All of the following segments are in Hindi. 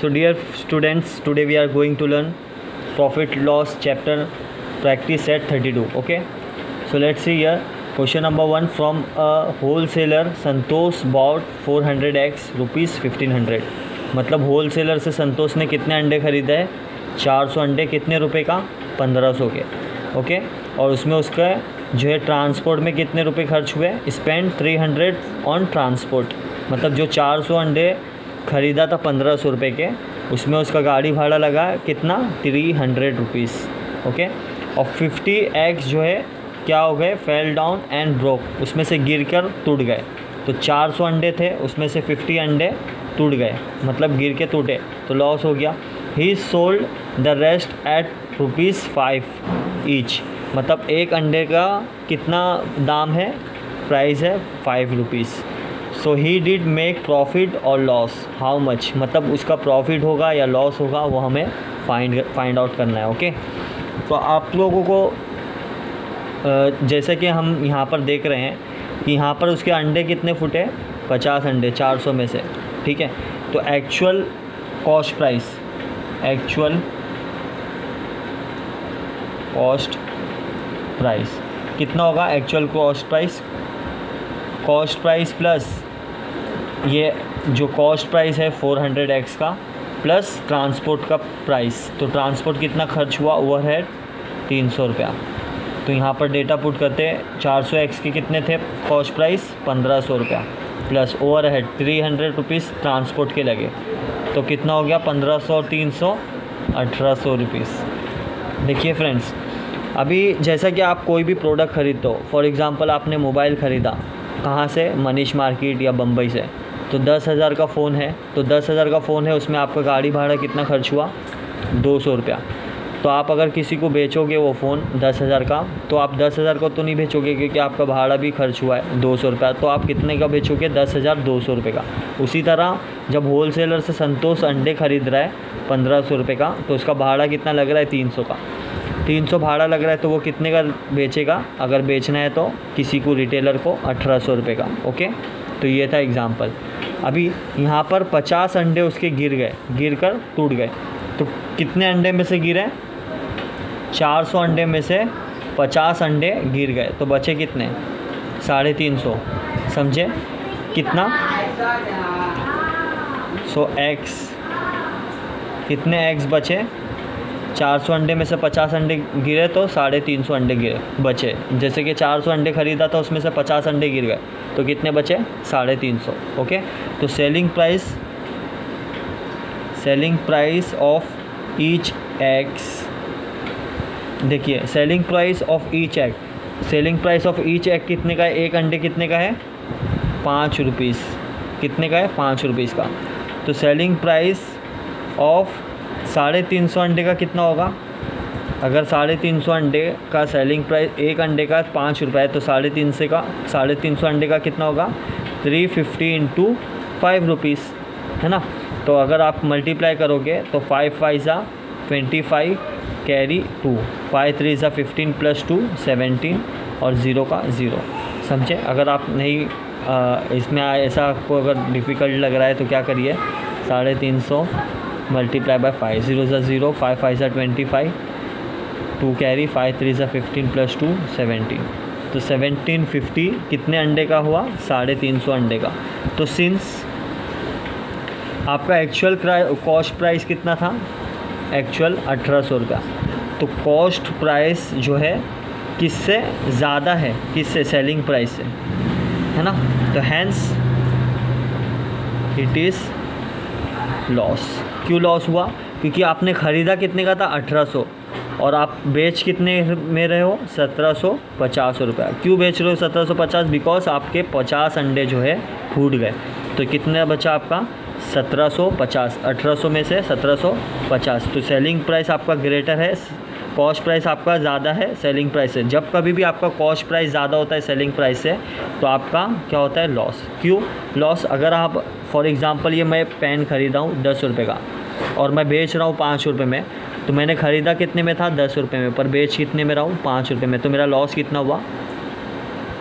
So dear students today we are going to learn profit loss chapter practice at thirty two okay so let's see your question number one from a wholesaler Santosh bought four hundred eggs rupees fifteen hundred मतलब होल सेलर से संतोष ने कितने अंडे खरीदा? है चार सौ अंडे, कितने रुपये का? पंद्रह सौ के ओके और उसमें उसका जो है ट्रांसपोर्ट में कितने रुपये खर्च हुए? Spend three hundred on transport मतलब जो चार सौ अंडे ख़रीदा था पंद्रह सौ रुपये के। उसमें उसका गाड़ी भाड़ा लगा कितना? Three hundred rupees okay? और फिफ्टी एक्स जो है, क्या हो गए? Fell down and broke. उसमें से गिर कर टूट गए। तो 400 अंडे थे, उसमें से 50 अंडे टूट गए। मतलब गिर के टूटे तो लॉस हो गया। He sold the rest at rupees five each मतलब एक अंडे का कितना दाम है? प्राइस है five rupees so he did make profit और लॉस हाउ मच मतलब उसका प्रॉफिट होगा या लॉस होगा, वो हमें फाइंड फाइंड आउट करना है ओके तो आप लोगों को जैसे कि हम यहाँ पर देख रहे हैं कि यहाँ पर उसके अंडे कितने फुटे? पचास अंडे, चार सौ में से, ठीक है? तो actual cost price actual cost price कितना होगा actual cost price cost price plus ये जो कॉस्ट प्राइस है 400 एक्स का प्लस ट्रांसपोर्ट का प्राइस तो ट्रांसपोर्ट कितना खर्च हुआ? ओवर हेड तीन सौ रुपया. तो यहाँ पर डेटा पुट करते चार सौ एक्स के कितने थे? कॉस्ट प्राइस पंद्रह सौ रुपया. Plus overhead three hundred rupees transport के लगे. तो कितना हो गया? पंद्रह सौ, तीन सौ, अठारह सौ रुपीज़ देखिए फ्रेंड्स अभी जैसा कि आप कोई भी प्रोडक्ट खरीदते हो फॉर एग्ज़ाम्पल आपने मोबाइल ख़रीदा, कहाँ से? मनीष मार्केट या बम्बई से. तो दस हज़ार का फ़ोन है तो दस हज़ार का फ़ोन है, उसमें आपका गाड़ी भाड़ा कितना खर्च हुआ? दो सौ रुपया। तो आप अगर किसी को बेचोगे वो फ़ोन दस हज़ार का तो आप दस हज़ार का तो नहीं बेचोगे क्योंकि आपका भाड़ा भी खर्च हुआ है, दो सौ रुपया। तो आप कितने का बेचोगे? दस हज़ार दो सौ रुपये का। उसी तरह जब होल सेलर से संतोष अंडे खरीद रहा है, पंद्रह सौ रुपये का तो उसका भाड़ा कितना लग रहा है? तीन सौ का। तीन सौ भाड़ा लग रहा है तो वो कितने का बेचेगा? अगर बेचना है तो किसी को रिटेलर को अठारह सौ रुपये का ओके तो ये था एग्ज़ाम्पल अभी यहाँ पर पचास अंडे उसके गिर गए, गिर कर टूट गए। तो कितने अंडे में से गिरे? चार सौ अंडे में से पचास अंडे गिर गए। तो बचे कितने? साढ़े तीन सौ। समझे? कितना? सो एक्स। कितने एक्स बचे? चार सौ अंडे में से पचास अंडे गिरे तो साढ़े तीन सौ अंडे गिरे, बचे। जैसे कि चार सौ अंडे ख़रीदा था, उसमें से पचास अंडे गिर गए। तो कितने बचे? साढ़े तीन सौ, ओके? तो selling price selling price of each eggs देखिए selling price of each egg selling price of each egg कितने का है? एक अंडे कितने का है? पाँच रुपीज़ कितने का है? पाँच रुपीज़ का। तो सेलिंग प्राइस ऑफ़ साढ़े तीन सौ अंडे का कितना होगा? अगर साढ़े तीन सौ अंडे का सेलिंग प्राइस एक अंडे का पाँच रुपये तो साढ़े तीन से का साढ़े तीन सौ अंडे का कितना होगा? Three fifty into five rupees है ना? तो अगर आप मल्टीप्लाई करोगे तो फाइव फाइव ज़ा twenty five carry two five three ज़ा फिफ्टीन प्लस टू सेवेंटीन और ज़ीरो का ज़ीरो समझे? अगर आप नहीं आ, इसमें ऐसा आपको अगर डिफ़िकल्ट लग रहा है तो क्या करिए? साढ़े तीन सौ मल्टीप्लाई बाय फाइव ज़ीरो ज़ा ज़ीरो फाइव फाइव ज़ा twenty five two carry five three ज़ा फिफ्टीन प्लस टू सेवेंटीन तो सेवेंटीन फिफ्टी कितने अंडे का हुआ? साढ़े तीन सौ अंडे का। तो सिंस आपका एक्चुअल कॉस्ट प्राइस कितना था? एक्चुअल अठारह सौ रुपया। तो कॉस्ट प्राइस जो है, किससे ज़्यादा है? किससे? सेलिंग प्राइस से। है ना? तो हैंस इट इज़ लॉस क्यों लॉस हुआ? क्योंकि आपने ख़रीदा कितने का था? अठारह सौ। और आप बेच कितने में रहे हो? सत्रह सौ पचास रुपया। क्यों बेच रहे हो सत्रह सौ पचास? बिकॉज़ आपके पचास अंडे जो है, फूट गए। तो कितना बचा आपका? सत्रह सौ पचास। अठारह सौ में से सत्रह सौ पचास। तो सेलिंग प्राइस आपका ग्रेटर है कॉस्ट प्राइस आपका ज़्यादा है सेलिंग प्राइस से। जब कभी भी आपका कॉस्ट प्राइस ज़्यादा होता है सेलिंग प्राइस से तो आपका क्या होता है? लॉस क्यों? लॉस अगर आप फॉर एग्ज़ाम्पल ये मैं पेन ख़रीदा हूँ दस रुपये का, और मैं बेच रहा हूँ पाँच रुपये में तो मैंने ख़रीदा कितने में था? दस रुपये में। पर बेच कितने में रहा हूँ? पाँच रुपये में। तो मेरा लॉस कितना हुआ?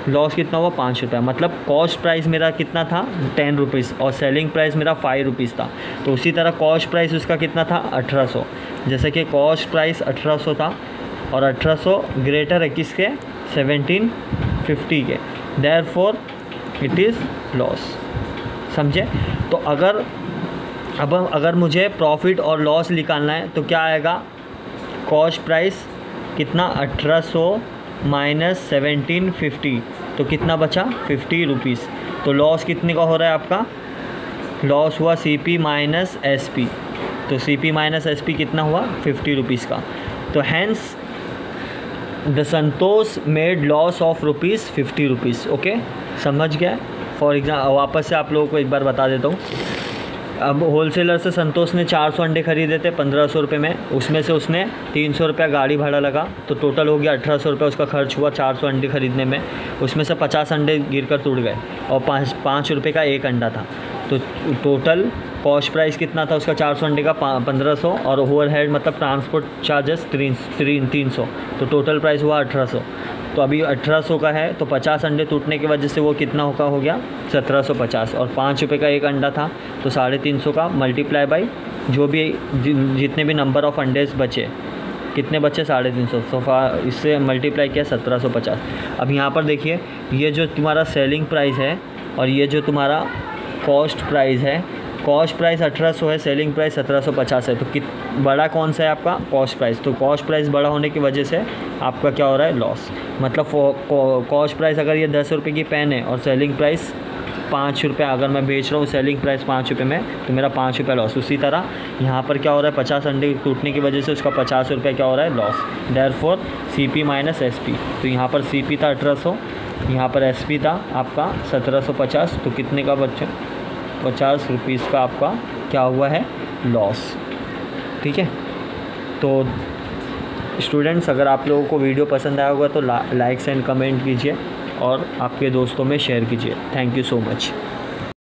लॉस कितना हुआ? पाँच रुपया मतलब कॉस्ट प्राइस मेरा कितना था? टेन रुपीज़ और सेलिंग प्राइस मेरा फाइव रुपीज़ था। तो उसी तरह कॉस्ट प्राइस उसका कितना था? अठारह सौ। जैसे कि कॉस्ट प्राइस अठारह सौ था और अठारह सौ ग्रेटर है किसके? सेवेंटीन फिफ्टी के। Therefore it is loss समझे? तो अगर अब अगर मुझे प्रॉफिट और लॉस निकालना है तो क्या आएगा? कॉस्ट प्राइस कितना? अठारह सौ माइनस सेवेंटीन फिफ्टी तो कितना बचा? फिफ्टी रुपीज़ तो लॉस कितने का हो रहा है आपका? लॉस हुआ C P minus S P तो C P minus S P कितना हुआ? फिफ्टी रुपीज़ का। तो hence the Santosh made loss of rupees fifty rupees okay समझ गया? फॉर एग्ज़ाम वापस से आप लोगों को एक बार बता देता हूँ। अब होलसेलर से संतोष ने 400 अंडे खरीदे थे पंद्रह सौ रुपये में। उसमें से उसने तीन सौ रुपया गाड़ी भाड़ा लगा। तो टोटल हो गया अठारह सौ उसका खर्च हुआ 400 अंडे खरीदने में। उसमें से 50 अंडे गिर कर टूट गए और पाँच पाँच रुपये का एक अंडा था। तो टोटल कॉस्ट प्राइस कितना था उसका चार सौ अंडे का? पंद्रह सौ और ओवर हेड मतलब ट्रांसपोर्ट चार्जेस तीन तीन तीन सौ। तो टोटल प्राइस हुआ अठारह सौ। तो अभी अठारह सौ का है तो पचास अंडे टूटने की वजह से वो कितना होगा हो गया? सत्रह सौ पचास। और पाँच रुपये का एक अंडा था तो साढ़े तीन सौ का मल्टीप्लाई बाई जो भी जितने भी नंबर ऑफ़ अंडेज बचे, कितने बचे? साढ़े तीन सौ। सोफा इससे मल्टीप्लाई किया सत्रह सौ पचास। अब यहाँ पर देखिए, ये जो तुम्हारा सेलिंग प्राइस है और ये जो तुम्हारा कॉस्ट प्राइस है कॉस्ट प्राइस अठारह सौ है सेलिंग प्राइस सत्रह सौ पचास है तो कित बड़ा कौन सा है आपका? कॉस्ट प्राइस तो कॉस्ट प्राइस बड़ा होने की वजह से आपका क्या हो रहा है? लॉस मतलब कॉस्ट प्राइस अगर ये दस रुपये की पेन है और सेलिंग प्राइस पाँच रुपये अगर मैं बेच रहा हूँ सेलिंग प्राइस पाँच रुपये में तो मेरा पाँच रुपये लॉस उसी तरह यहाँ पर क्या हो रहा है? पचास अंडे टूटने की वजह से उसका पचास रुपये क्या हो रहा है? Loss therefore C P minus S P तो यहाँ पर सी पी था अठारह सौ, यहाँ पर एस पी था आपका सत्रह सौ पचास. तो कितने का बच्चे? पचास रुपीज़ का आपका क्या हुआ है? लॉस ठीक है? तो स्टूडेंट्स अगर आप लोगों को वीडियो पसंद आया होगा तो ला, लाइक्स एंड कमेंट कीजिए और आपके दोस्तों में शेयर कीजिए। Thank you so much